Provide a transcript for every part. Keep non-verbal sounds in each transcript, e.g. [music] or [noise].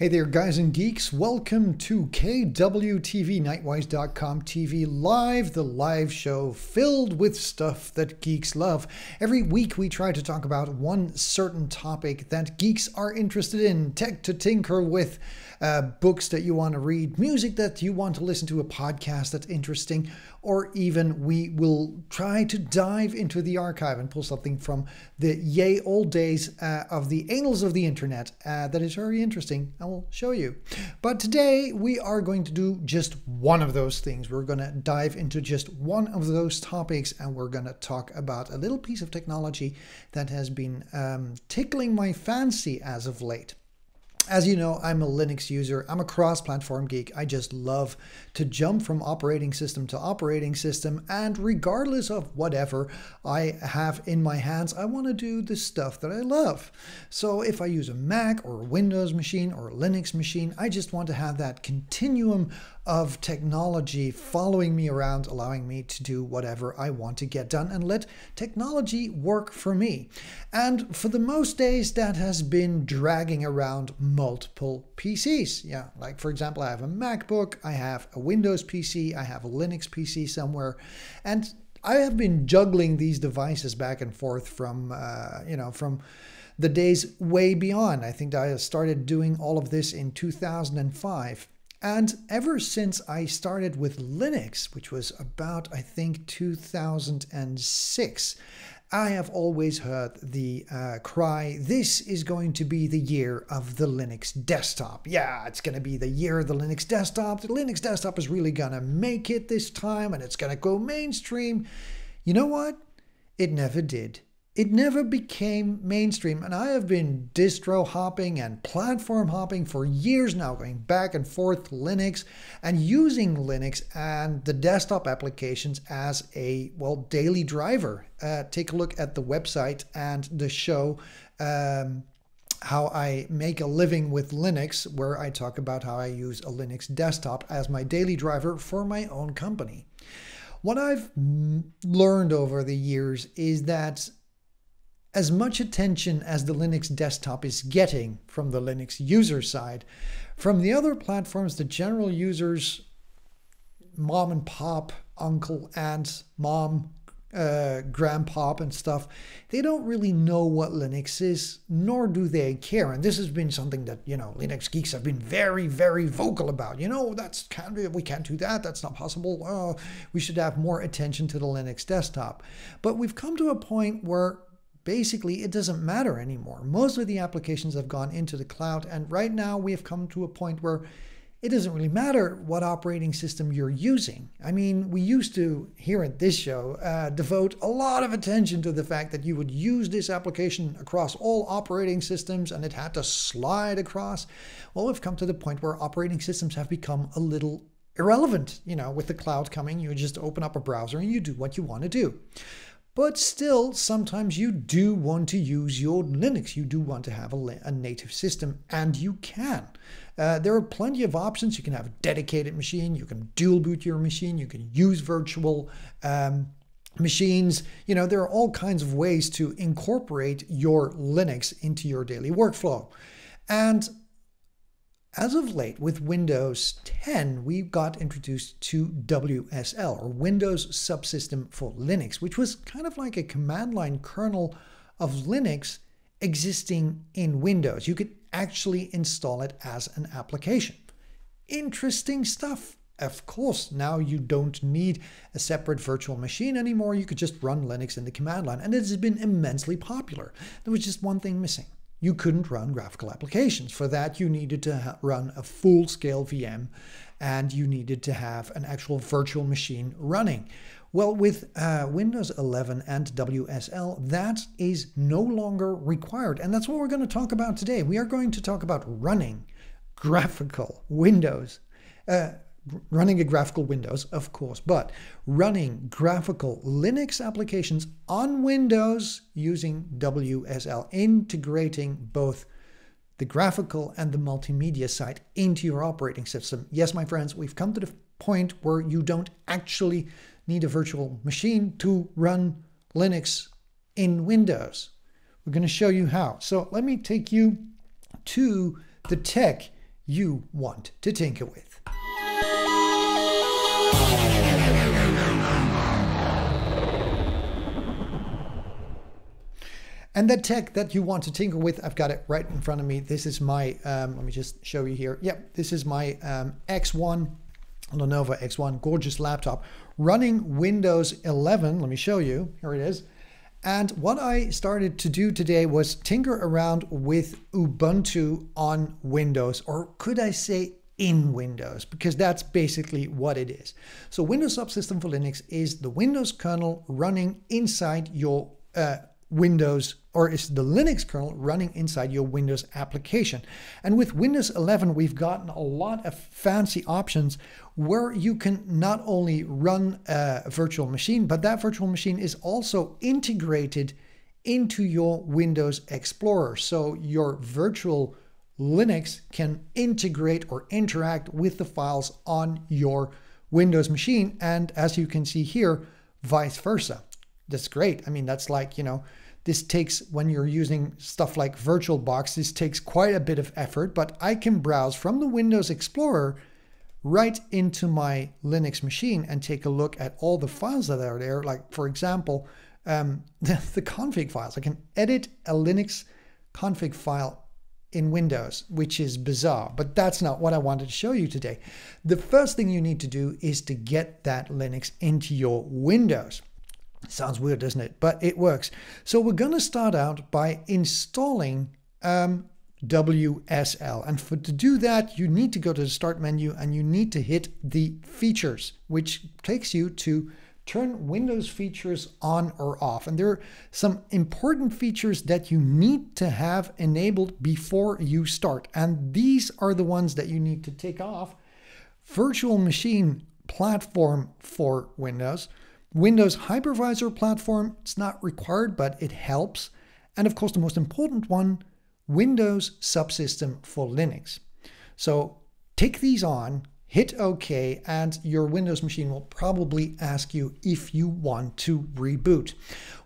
Hey there, guys and geeks. Welcome to KWTV, Knightwise.com TV Live, the live show filled with stuff that geeks love. Every week, we try to talk about one certain topic that geeks are interested in, tech to tinker with, uh, books that you want to read, music that you want to listen to, a podcast that's interesting, or even we will try to dive into the archive and pull something from the yay old days uh, of the annals of the internet uh, that is very interesting. I will show you. But today we are going to do just one of those things. We're going to dive into just one of those topics and we're going to talk about a little piece of technology that has been um, tickling my fancy as of late. As you know, I'm a Linux user. I'm a cross platform geek. I just love to jump from operating system to operating system. And regardless of whatever I have in my hands, I want to do the stuff that I love. So if I use a Mac or a Windows machine or a Linux machine, I just want to have that continuum of technology following me around, allowing me to do whatever I want to get done and let technology work for me. And for the most days, that has been dragging around multiple PCs. Yeah, like for example, I have a MacBook, I have a Windows PC, I have a Linux PC somewhere, and I have been juggling these devices back and forth from, uh, you know, from the days way beyond. I think I started doing all of this in 2005. And ever since I started with Linux, which was about, I think, 2006, I have always heard the uh, cry, this is going to be the year of the Linux desktop. Yeah, it's going to be the year of the Linux desktop. The Linux desktop is really going to make it this time and it's going to go mainstream. You know what? It never did. It never became mainstream, and I have been distro hopping and platform hopping for years now, going back and forth Linux and using Linux and the desktop applications as a, well, daily driver. Uh, take a look at the website and the show. Um, how I make a living with Linux, where I talk about how I use a Linux desktop as my daily driver for my own company. What I've learned over the years is that as much attention as the Linux desktop is getting from the Linux user side, from the other platforms, the general users, mom and pop, uncle, aunt, mom, uh, grandpop, and stuff, they don't really know what Linux is, nor do they care. And this has been something that you know Linux geeks have been very, very vocal about. You know, that's can't we can't do that. That's not possible. Oh, we should have more attention to the Linux desktop. But we've come to a point where basically it doesn't matter anymore. Most of the applications have gone into the cloud, and right now we have come to a point where it doesn't really matter what operating system you're using. I mean, we used to, here at this show, uh, devote a lot of attention to the fact that you would use this application across all operating systems and it had to slide across. Well, we've come to the point where operating systems have become a little irrelevant. You know, with the cloud coming, you just open up a browser and you do what you want to do. But still, sometimes you do want to use your Linux. You do want to have a, a native system, and you can. Uh, there are plenty of options. You can have a dedicated machine, you can dual boot your machine, you can use virtual um, machines. You know, there are all kinds of ways to incorporate your Linux into your daily workflow. And as of late, with Windows 10, we got introduced to WSL, or Windows Subsystem for Linux, which was kind of like a command line kernel of Linux existing in Windows. You could actually install it as an application. Interesting stuff. Of course, now you don't need a separate virtual machine anymore. You could just run Linux in the command line, and it has been immensely popular. There was just one thing missing you couldn't run graphical applications. For that, you needed to run a full scale VM and you needed to have an actual virtual machine running. Well, with uh, Windows 11 and WSL, that is no longer required. And that's what we're going to talk about today. We are going to talk about running graphical Windows. Uh, running a graphical Windows, of course, but running graphical Linux applications on Windows using WSL, integrating both the graphical and the multimedia side into your operating system. Yes, my friends, we've come to the point where you don't actually need a virtual machine to run Linux in Windows. We're going to show you how. So let me take you to the tech you want to tinker with. And the tech that you want to tinker with, I've got it right in front of me. This is my, um, let me just show you here. Yep, this is my um, X1, Lenovo X1, gorgeous laptop, running Windows 11. Let me show you. Here it is. And what I started to do today was tinker around with Ubuntu on Windows, or could I say in Windows, because that's basically what it is. So Windows Subsystem for Linux is the Windows kernel running inside your uh, Windows or is the Linux kernel running inside your Windows application. And with Windows 11, we've gotten a lot of fancy options where you can not only run a virtual machine, but that virtual machine is also integrated into your Windows Explorer. So your virtual Linux can integrate or interact with the files on your Windows machine. And as you can see here, vice versa. That's great. I mean, that's like, you know, this takes, when you're using stuff like VirtualBox, this takes quite a bit of effort, but I can browse from the Windows Explorer right into my Linux machine and take a look at all the files that are there. Like, for example, um, the, [laughs] the config files. I can edit a Linux config file in Windows, which is bizarre, but that's not what I wanted to show you today. The first thing you need to do is to get that Linux into your Windows. Sounds weird, doesn't it? But it works. So we're going to start out by installing um, WSL. And for to do that, you need to go to the start menu and you need to hit the features, which takes you to turn Windows features on or off. And there are some important features that you need to have enabled before you start. And these are the ones that you need to take off. Virtual machine platform for Windows Windows Hypervisor platform, it's not required, but it helps. And of course, the most important one, Windows subsystem for Linux. So take these on, hit OK, and your Windows machine will probably ask you if you want to reboot.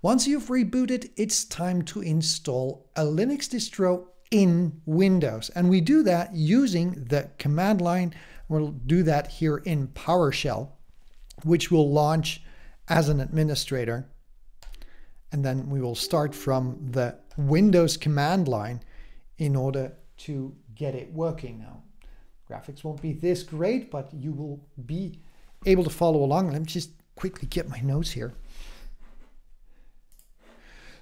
Once you've rebooted, it's time to install a Linux distro in Windows. And we do that using the command line. We'll do that here in PowerShell, which will launch as an administrator. And then we will start from the Windows command line in order to get it working now. Graphics won't be this great, but you will be able to follow along. Let me just quickly get my notes here.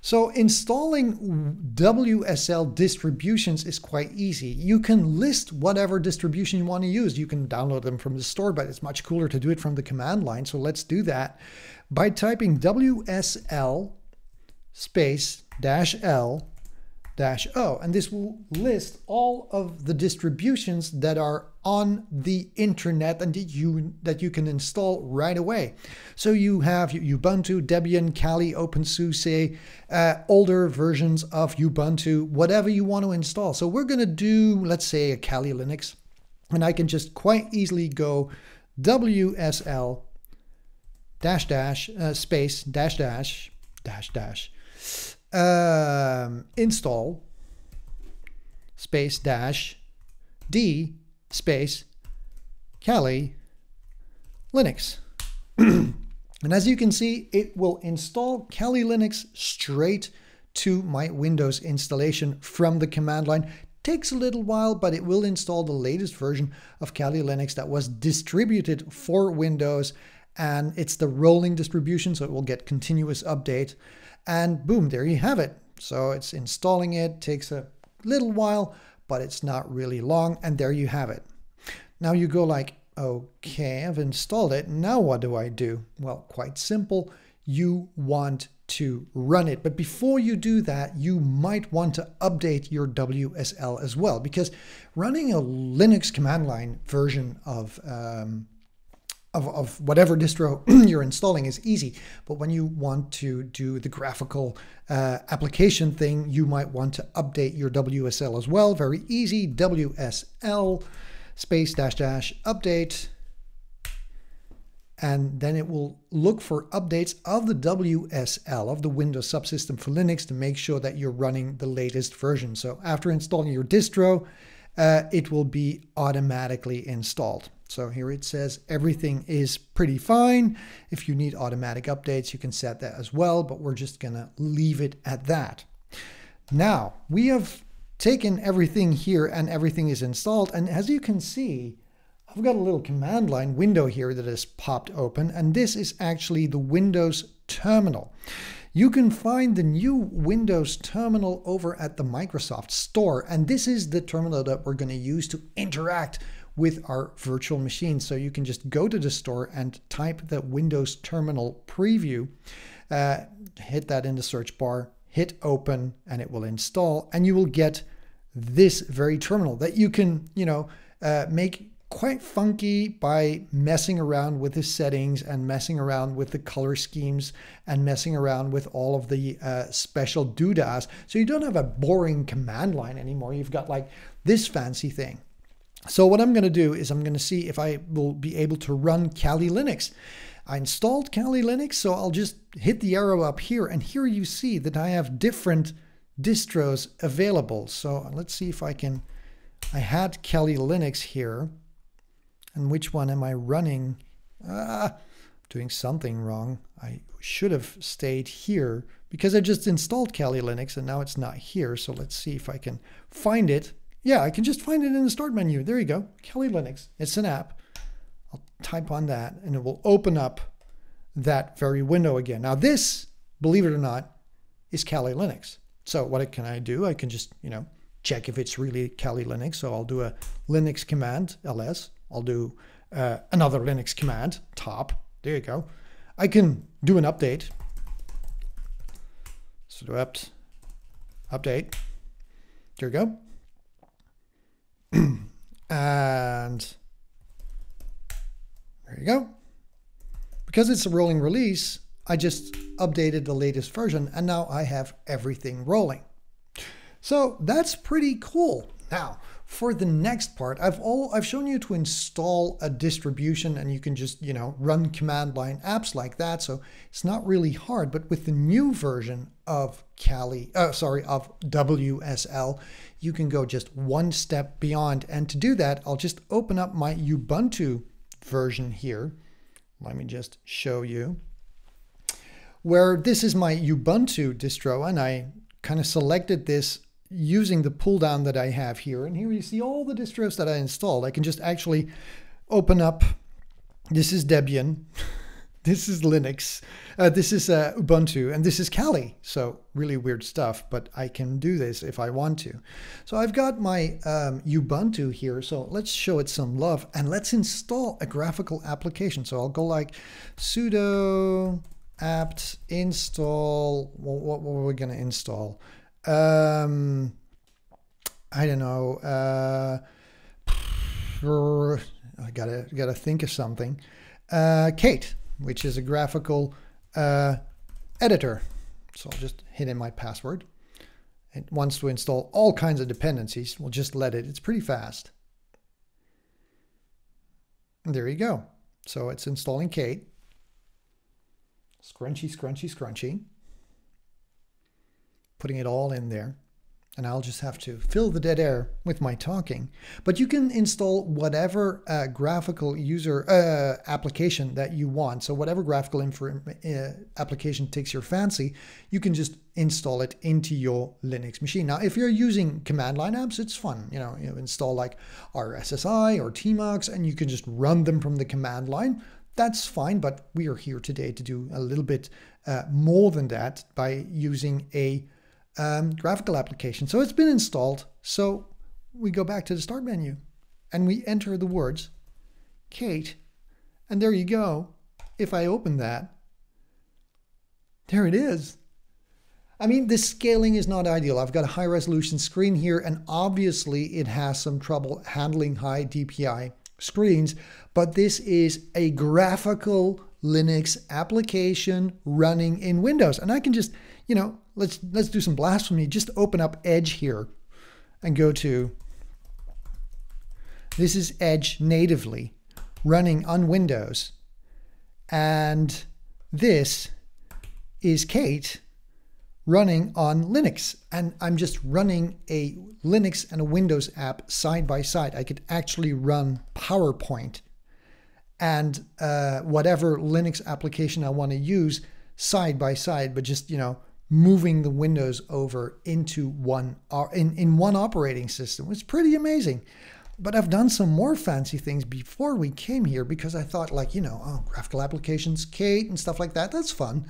So installing WSL distributions is quite easy. You can list whatever distribution you want to use. You can download them from the store, but it's much cooler to do it from the command line. So let's do that by typing WSL space dash L dash O. And this will list all of the distributions that are on the internet and that you, that you can install right away. So you have Ubuntu, Debian, Kali, OpenSUSE, uh, older versions of Ubuntu, whatever you want to install. So we're going to do, let's say, a Kali Linux. And I can just quite easily go WSL dash dash uh, space dash dash dash dash um, install space dash d space Kali Linux. [clears throat] and as you can see, it will install Kali Linux straight to my Windows installation from the command line. Takes a little while, but it will install the latest version of Kali Linux that was distributed for Windows and it's the rolling distribution, so it will get continuous update. And boom, there you have it. So it's installing it, takes a little while, but it's not really long, and there you have it. Now you go like, okay, I've installed it, now what do I do? Well, quite simple, you want to run it. But before you do that, you might want to update your WSL as well, because running a Linux command line version of um, of, of whatever distro [clears throat] you're installing is easy. But when you want to do the graphical uh, application thing, you might want to update your WSL as well. Very easy, WSL space dash dash update. And then it will look for updates of the WSL, of the Windows subsystem for Linux to make sure that you're running the latest version. So after installing your distro, uh, it will be automatically installed. So here it says everything is pretty fine. If you need automatic updates, you can set that as well, but we're just gonna leave it at that. Now, we have taken everything here and everything is installed. And as you can see, I've got a little command line window here that has popped open, and this is actually the Windows terminal. You can find the new Windows terminal over at the Microsoft Store, and this is the terminal that we're going to use to interact with our virtual machine. So you can just go to the store and type the Windows Terminal preview, uh, hit that in the search bar, hit open, and it will install, and you will get this very terminal that you can, you know, uh, make quite funky by messing around with the settings and messing around with the color schemes and messing around with all of the uh, special doodads. So you don't have a boring command line anymore. You've got like this fancy thing. So what I'm going to do is I'm going to see if I will be able to run Kali Linux. I installed Kali Linux, so I'll just hit the arrow up here, and here you see that I have different distros available. So let's see if I can, I had Kali Linux here, and which one am I running? Ah, doing something wrong. I should have stayed here because I just installed Kali Linux and now it's not here. So let's see if I can find it. Yeah, I can just find it in the start menu. There you go. Kali Linux. It's an app. I'll type on that and it will open up that very window again. Now this, believe it or not, is Kali Linux. So what can I do? I can just, you know, check if it's really Kali Linux. So I'll do a Linux command, ls, I'll do uh, another Linux command, top. There you go. I can do an update. sudo apt update. There you go. [clears throat] and there you go. Because it's a rolling release, I just updated the latest version and now I have everything rolling. So that's pretty cool. Now, for the next part, I've all I've shown you to install a distribution and you can just, you know, run command line apps like that. So it's not really hard, but with the new version of Kali, uh, sorry, of WSL, you can go just one step beyond. And to do that, I'll just open up my Ubuntu version here. Let me just show you where this is my Ubuntu distro and I kind of selected this using the pull down that I have here. And here you see all the distros that I installed. I can just actually open up. This is Debian. [laughs] this is Linux. Uh, this is uh, Ubuntu. And this is Kali. So really weird stuff, but I can do this if I want to. So I've got my um, Ubuntu here. So let's show it some love and let's install a graphical application. So I'll go like sudo apt install. What, what are we going to install? Um, I don't know. Uh, I gotta gotta think of something. Uh, Kate, which is a graphical uh, editor. So I'll just hit in my password. It wants to install all kinds of dependencies. We'll just let it. It's pretty fast. And there you go. So it's installing Kate. Scrunchy, scrunchy, scrunchy putting it all in there. And I'll just have to fill the dead air with my talking. But you can install whatever uh, graphical user uh, application that you want. So whatever graphical uh, application takes your fancy, you can just install it into your Linux machine. Now, if you're using command line apps, it's fun. You know, you install like irssi or Tmux, and you can just run them from the command line that's fine, but we are here today to do a little bit uh, more than that by using a um, graphical application. So it's been installed. So we go back to the start menu and we enter the words Kate. And there you go. If I open that, there it is. I mean, the scaling is not ideal. I've got a high resolution screen here, and obviously it has some trouble handling high DPI screens, but this is a graphical Linux application running in Windows. And I can just, you know, let's let's do some blasphemy. Just open up Edge here and go to this is Edge natively running on Windows. And this is Kate running on Linux. And I'm just running a Linux and a Windows app side by side. I could actually run PowerPoint and uh, whatever Linux application I want to use side by side, but just, you know, moving the windows over into one uh, in, in one operating system. It's pretty amazing. But I've done some more fancy things before we came here because I thought like, you know, oh, graphical applications, Kate and stuff like that. That's fun.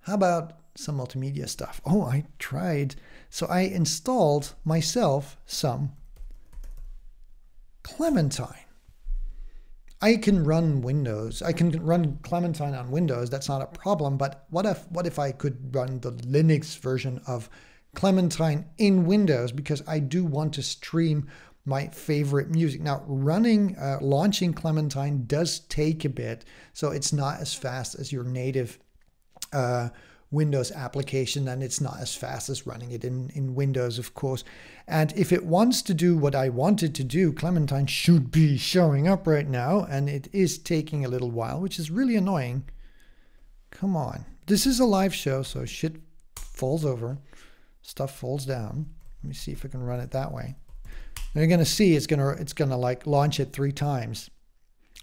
How about some multimedia stuff? Oh, I tried. So I installed myself some Clementine. I can run Windows. I can run Clementine on Windows. That's not a problem. But what if what if I could run the Linux version of Clementine in Windows because I do want to stream my favorite music. Now, running, uh, launching Clementine does take a bit, so it's not as fast as your native uh, Windows application, and it's not as fast as running it in, in Windows, of course. And if it wants to do what I wanted to do, Clementine should be showing up right now, and it is taking a little while, which is really annoying. Come on. This is a live show, so shit falls over, stuff falls down. Let me see if I can run it that way. And you're going to see it's to it's to like launch it three times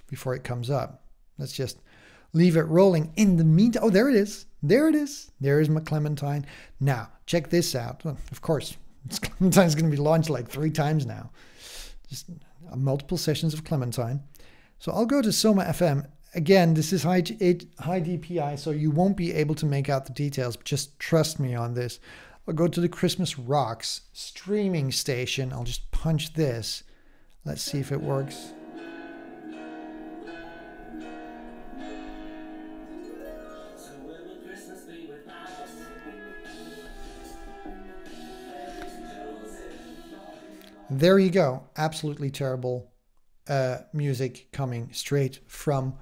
before it comes up. Let's just leave it rolling. In the meantime, oh, there it is. There it is. There is my Clementine. Now, check this out. Of course, [laughs] Clementine's going to be launched like three times now. Just uh, multiple sessions of Clementine. So I'll go to Soma FM. Again, this is high, high DPI, so you won't be able to make out the details, but just trust me on this. I'll go to the Christmas Rocks streaming station. I'll just punch this. Let's see if it works. There you go. Absolutely terrible uh, music coming straight from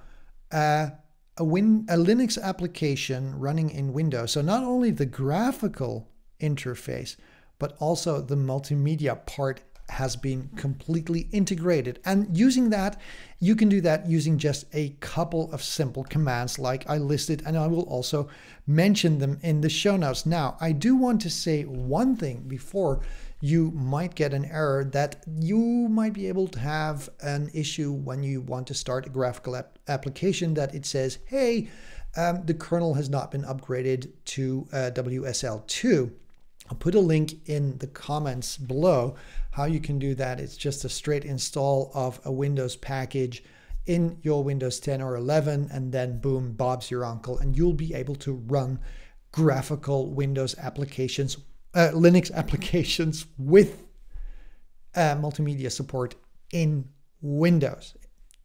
uh, a, win a Linux application running in Windows. So not only the graphical interface, but also the multimedia part has been completely integrated. And using that, you can do that using just a couple of simple commands like I listed, and I will also mention them in the show notes. Now, I do want to say one thing before you might get an error that you might be able to have an issue when you want to start a graphical ap application that it says, hey, um, the kernel has not been upgraded to uh, WSL2. I'll put a link in the comments below how you can do that. It's just a straight install of a Windows package in your Windows 10 or 11, and then boom, Bob's your uncle, and you'll be able to run graphical Windows applications uh, Linux applications with uh, multimedia support in Windows.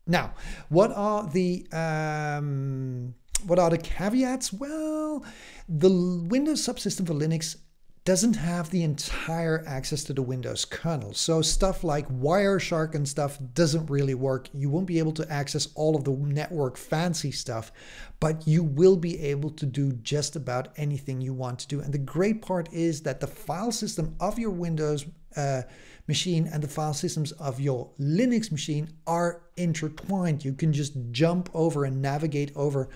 Now, what are the um, what are the caveats? Well, the Windows subsystem for Linux doesn't have the entire access to the Windows kernel. So stuff like Wireshark and stuff doesn't really work. You won't be able to access all of the network fancy stuff, but you will be able to do just about anything you want to do. And the great part is that the file system of your Windows uh, machine and the file systems of your Linux machine are intertwined. You can just jump over and navigate over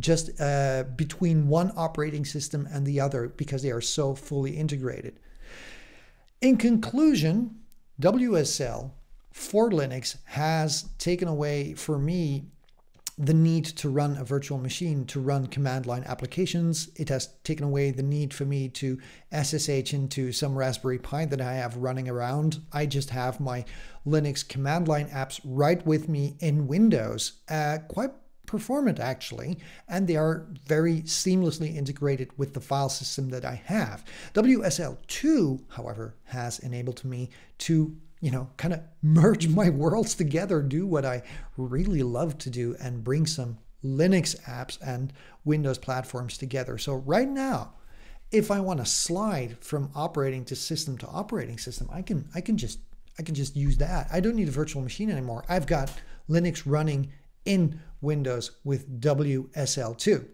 just uh, between one operating system and the other because they are so fully integrated. In conclusion, WSL for Linux has taken away for me the need to run a virtual machine to run command line applications. It has taken away the need for me to SSH into some Raspberry Pi that I have running around. I just have my Linux command line apps right with me in Windows. Uh, quite performant actually, and they are very seamlessly integrated with the file system that I have. WSL2, however, has enabled me to you know, kind of [laughs] merge my worlds together, do what I really love to do, and bring some Linux apps and Windows platforms together. So right now, if I want to slide from operating to system to operating system, I can I can just I can just use that. I don't need a virtual machine anymore. I've got Linux running in Windows with WSL2.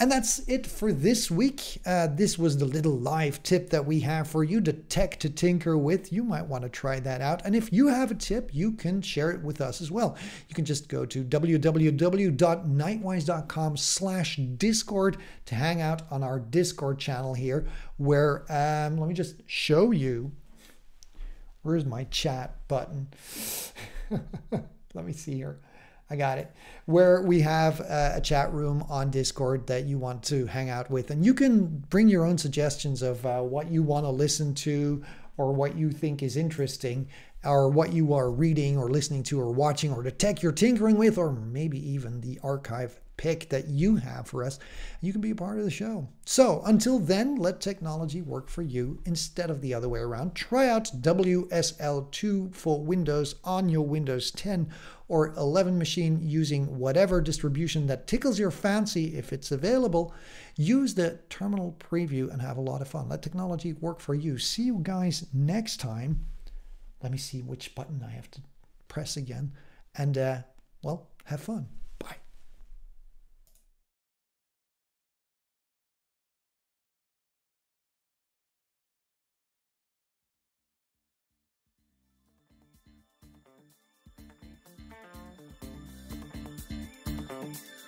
And that's it for this week. Uh, this was the little live tip that we have for you, to tech to tinker with. You might want to try that out. And if you have a tip, you can share it with us as well. You can just go to www.knightwise.com slash discord to hang out on our Discord channel here, where, um, let me just show you. Where's my chat button? [laughs] let me see here. I got it. Where we have a chat room on Discord that you want to hang out with. And you can bring your own suggestions of uh, what you want to listen to or what you think is interesting or what you are reading or listening to or watching or the tech you're tinkering with or maybe even the archive pick that you have for us, you can be a part of the show. So until then, let technology work for you instead of the other way around. Try out WSL2 for Windows on your Windows 10 or 11 machine using whatever distribution that tickles your fancy if it's available. Use the terminal preview and have a lot of fun. Let technology work for you. See you guys next time. Let me see which button I have to press again. And, uh, well, have fun. down.